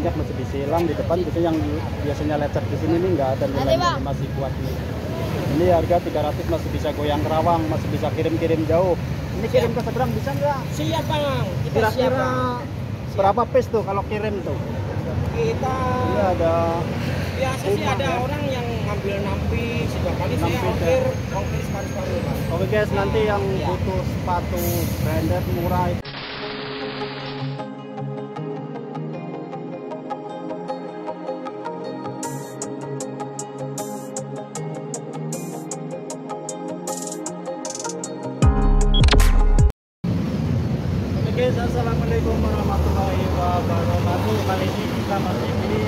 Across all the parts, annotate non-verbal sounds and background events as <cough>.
minyak masih bisa hilang di depan biasanya yang biasanya lecet di sini nih nggak ada nilainya masih kuat nih. Ini harga 300 masih bisa goyang kerawang masih bisa kirim-kirim jauh. Ini kirim ke seberang bisa nggak? Siap bang, kita siap kira-kira berapa piece tuh kalau kirim tuh? Kita ini ada biasa sih ada ya? orang yang ngambil nampi, setiap kali saya ongkir, ongkir bang. Oke guys, nanti yang Iya. butuh sepatu branded murah itu assalamualaikum warahmatullahi wabarakatuh. Kali ini kita masih di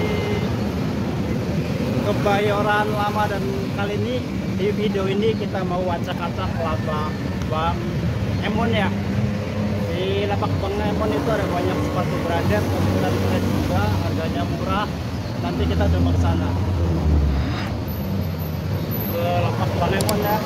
Kebayoran Lama dan kali ini di video ini kita mau acak-acak lapak Bang Emon ya. Di lapak Bang Emon itu ada banyak sepatu branded, dan brand juga, harganya murah. Nanti kita coba ke sana. Ke lapak Bang Emon ya.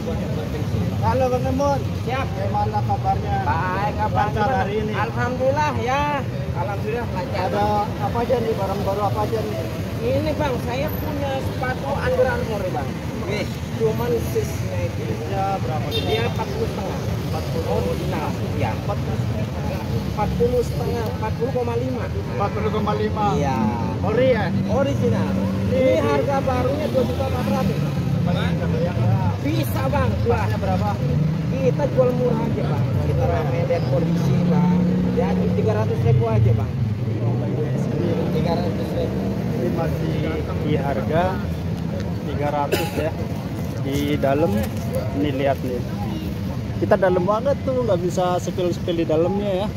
Buat bensin. Halo Bang Emon, Siap. bagaimana kabarnya? Baik, Lancar hari ini. Alhamdulillah ya. Alhamdulillah lancar. Ada apa aja nih barang baru apa aja nih? Ini bang, saya punya sepatu Under Armour bang. Nih, cuman sisnya itu Ya berapa? dia 40 setengah. 40 original. Ya. 40 setengah, 40,5. 40,5. Iya. Ori ya? Original. Ini harga barunya 2 juta 400. Bisa bang, Pasnya berapa? kita jual murah aja bang. Kita kondisi bang. Ya 300 ribu aja bang. 300 ribu. Ini masih di harga 300 ya. Di dalam ini lihat nih. Kita dalam banget tuh nggak bisa sepil-sepil di dalamnya ya.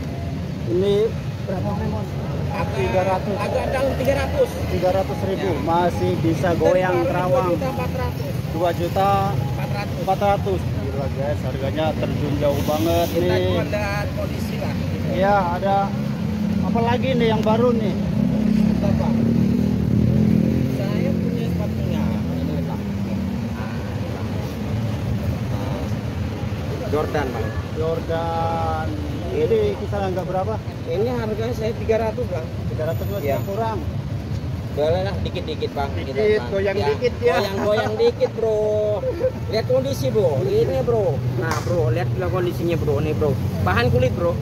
Ini berapa Memon? 300. Agak dalam 300. 300 ribu masih bisa goyang kerawang 2 juta 400. 2 juta 400. 400 gila guys harganya terjun jauh banget Kita nih lihat kondisi lah. ya ada apa lagi nih yang baru nih Bapak. Saya punya sepatunya. Ini bang. Jordan bang. Jordan ini kisaran nggak berapa Ini harganya saya 300 bang. 300 juga Iya. kurang Boleh lah dikit-dikit bang. Dikit, Gitu, Bang. goyang dikit ya. Goyang-goyang dikit bro. Lihat kondisi bro. Ini bro. Nah bro, lihat lah kondisinya bro. Nih bro. Bahan kulit bro.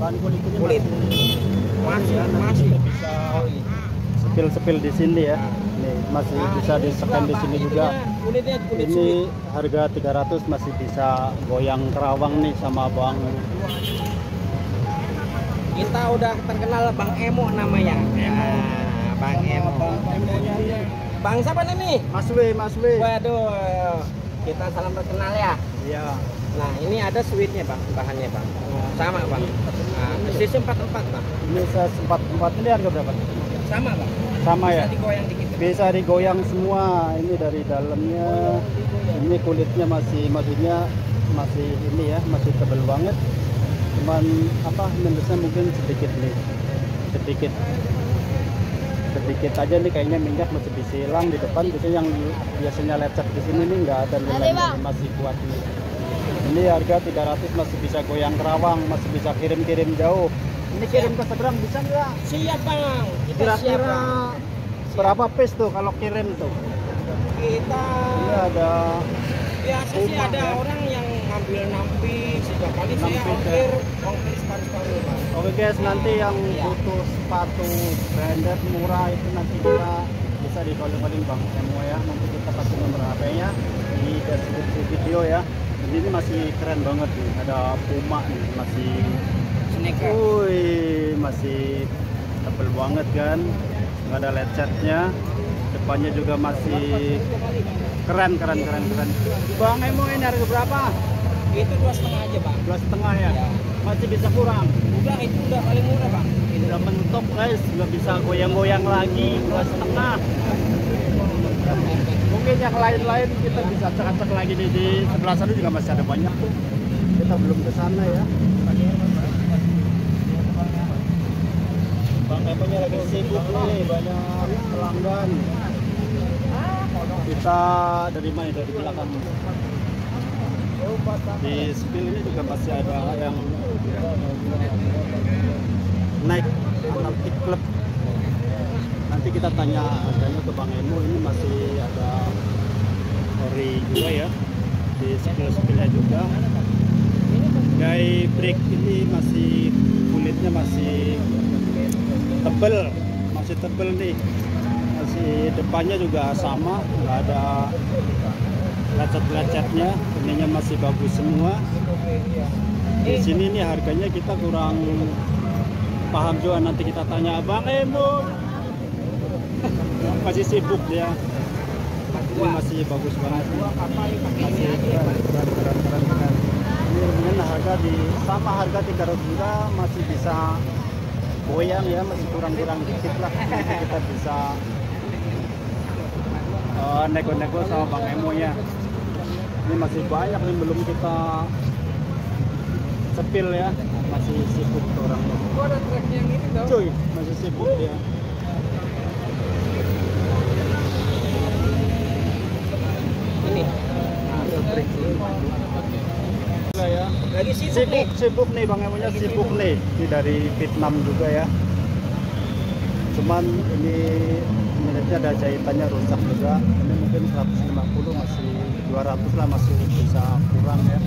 bahan kulit ini Kulit. masih, Masih, masih. bisa sepil-sepil di sini ya nih masih Nah, bisa ini di scan di sini itunya, juga Kulitnya kulit ini sulit. harga 300 masih bisa goyang kerawang nih sama bang Kita udah terkenal Bang Emo namanya. Nah, Bang Emo. Bang siapa nih? Mas W Mas W Waduh. Kita salam terkenal ya. iya Nah, ini ada sweetnya bang, bahannya bang. Sama bang. Nah, sisi 44 bang. ini saya sempat empat ini harga berapa Sama bang. sama ya Bisa digoyang dikit. Bisa digoyang semua. Ini dari dalamnya. Ini kulitnya masih maksudnya masih ini ya masih tebal banget. Cuman apa minusnya mungkin sedikit nih. Sedikit. Sedikit aja nih kayaknya minyak masih bisa hilang di depan. Biasanya yang biasanya lecet di sini nih nggak ada nilainya masih kuat nih. Ini harga 300 masih bisa goyang kerawang masih bisa kirim-kirim jauh. Ini kirim ke seberang bisa nggak? Siap bang. Kita siap bang. Berapa piece tuh kalau kirim tuh Kita ini ada biasa sih Rumah, ada ya? orang yang ngambil nampi setiap kali saya Nampi, ongkir, ongkir bang. Oke guys, nanti yang Iya. butuh sepatu branded murah itu nanti kita bisa di calling bang semua ya. Nanti kita kasih nomor HP-nya di deskripsi video ya. Ini, ini masih keren banget nih. Ada Puma nih, masih, Sneaker. wih, masih tebel banget kan. Nggak ada lecetnya. Depannya juga masih Keren, keren, keren, keren. Bang Emo ini harga berapa? Itu dua setengah aja bang. Dua setengah ya? Ya. Masih bisa kurang? Udah itu udah paling murah bang. Ini udah mentok guys, nggak bisa goyang-goyang lagi, dua setengah. Mungkin yang lain-lain kita bisa cek-cek lagi di, di sebelah sana juga masih ada banyak tuh. Kita belum ke sana ya. Emonya lagi sibuk nih, banyak pelanggan. Kita dari mana? Dari belakang. Di spill ini juga masih ada yang naik anarkik club nanti kita tanya harganya ke Bang Emo ini masih ada ori juga ya di spill-spillnya juga gay brake ini masih kulitnya masih tebel masih tebel nih. Masih depannya juga sama nggak ada lecet-lecetnya ininya masih bagus semua. Di sini nih harganya kita kurang paham juga nanti kita tanya Bang Emo <laughs> masih sibuk dia? Ini masih bagus banget. Masih keren keren ini harga di sama harga 300 juta masih bisa goyang ya masih kurang-kurang dikit lah. Nanti kita bisa eh, nego-nego sama Bang Emo nya ini masih banyak nih belum kita sepil ya. Masih sibuk tuh orangnya Gua ada trek yang ini tau. cuy masih sibuk dia. Ini. Ya Lagi sibuk, sibuk nih. sibuk nih bang Emonya sibuk nih. Ini dari Vietnam juga ya. Cuman ini menitnya ada jahitannya rusak juga. Ini mungkin 150 masih 200 lah masih bisa kurang ya.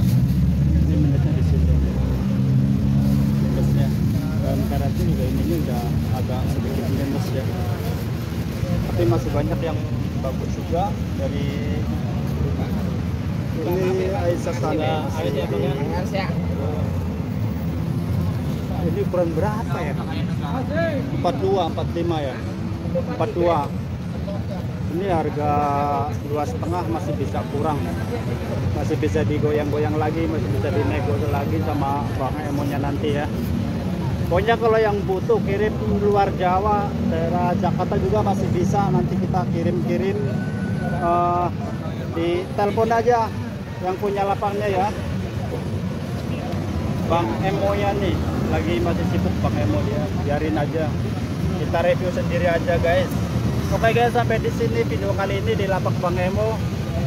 Ini menitnya di sini. Minusnya dan karetnya juga ininya udah agak sedikit minus ya. Tapi masih banyak yang bagus juga dari ini ini ukuran berapa ya? 42 45 ya? 42 ini harga dua setengah masih bisa kurang. Masih bisa digoyang-goyang lagi masih bisa dinego lagi sama bang Emonnya nanti ya. Pokoknya kalau yang butuh kirim luar Jawa daerah Jakarta juga masih bisa. Nanti kita kirim-kirim eh, di telepon aja yang punya lapangnya ya. Bang Emo ya nih lagi masih sibuk Bang Emo dia. Biarin aja. Kita review sendiri aja guys. Oke guys sampai di sini video kali ini di lapak Bang Emo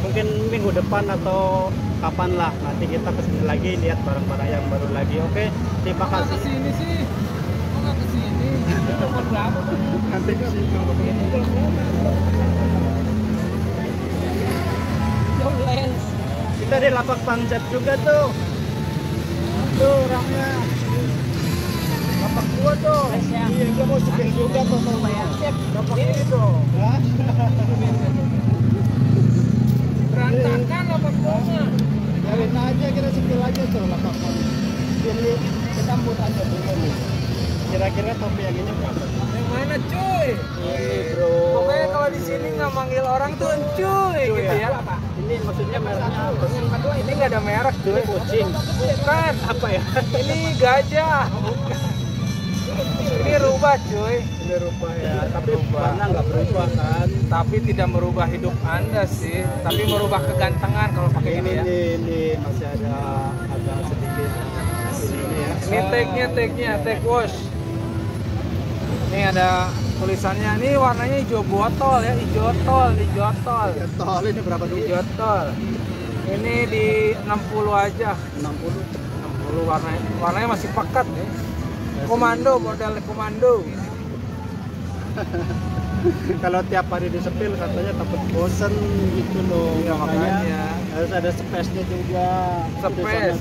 mungkin minggu depan atau kapan lah nanti kita ke sini lagi lihat barang-barang yang baru lagi. Oke terima kasih. Ke sini sih. Ke sini? Nanti ke situ Jauh lens. Kita di lapak Jeb juga tuh. Tuh orangnya. Lapak gua tuh. Iya dia mau sepil juga tuh tuh lapak ini tuh? Berantakan apa bunga? Biarin aja kita sepil aja tuh lapak ini kita buat aja dulu nih kira-kira topi yang ini berapa? Yang mana cuy? ini bro manggil orang tuh encuy Cuy gitu ya. ya. ini maksudnya mereknya apa Ini nggak ada merek cuy. kucing Bukan. apa ya Ini gajah. Ini rubah cuy. ini rupa ya tapi warna nggak berubah kan Tapi tidak merubah hidup anda sih. Tapi merubah kegantengan kalau pakai ini ini ya. ini, ini masih ada agak sedikit ini ya Ini tagnya tagnya tag wash. Ini ada tulisannya. Ini warnanya hijau botol ya, hijau tol, hijau tol, Tol ini berapa dulu? hijau tol. Ini di 60 aja. 60. 60 warnanya. Warnanya masih pekat ya. Komando model komando. <laughs> Kalau tiap hari disepil katanya takut bosen gitu loh. Iya, makanya. harus ada space-nya juga. Space.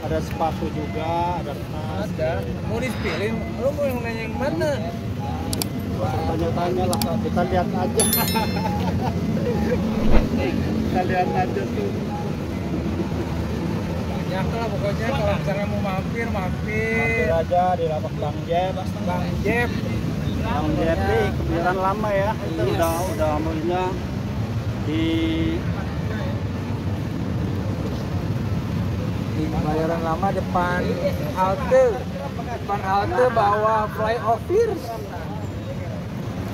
Ada sepatu juga, ada tas. Ada. Mau dispilin? Lu mau yang nanya yang mana? Tanya-tanya lah, kita lihat aja. kita lihat aja tuh. Banyak lah pokoknya kalau misalnya mau mampir mampir. Mampir aja di lapak Bang Jeb. Bang Jeb. Bang Jeb kebiasaan lama ya. Itu Iya. udah udah maksudnya di di Bayaran Lama depan halte depan halte bawah flyover.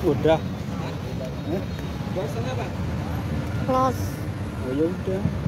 Udah. Eh? plus. Oh ya udah